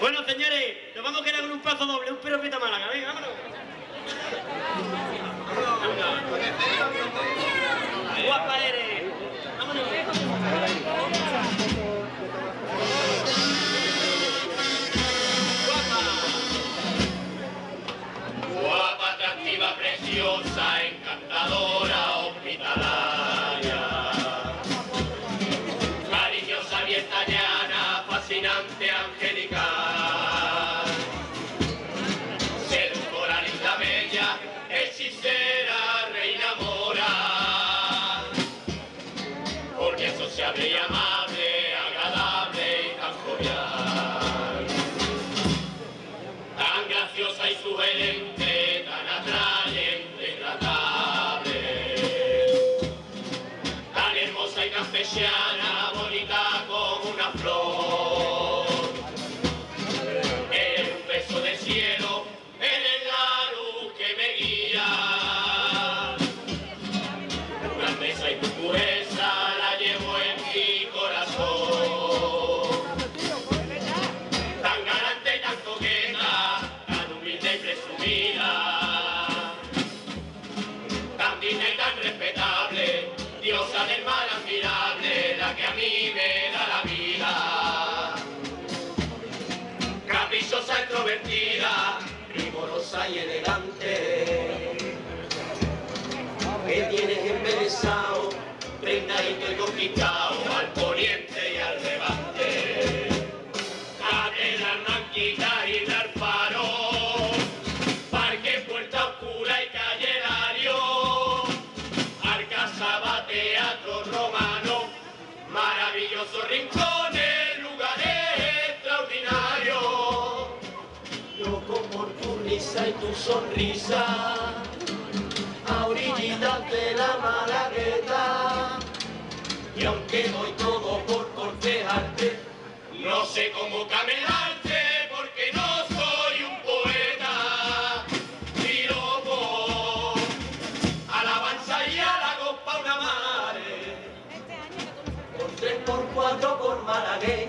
Bueno, señores, nos vamos a quedar con un paso doble, un perro peta málaga. Venga, vámonos. Primorosa y elegante, que tienes embelesado, peinadito y conquistado al poniente y al levante. Catedral Manquita y del Faro, Parque Puerta Oscura y Calle Dario, Alcazaba Teatro Romano, maravillosos rincones, Loco por tu risa y tu sonrisa, a orillitas de la Malagueta, y aunque doy todo por cortejarte, no sé cómo camelarte porque no soy un poeta. Piropo, alabanza y halagos pa' una madre. Por tres, por cuatro, por malagueña.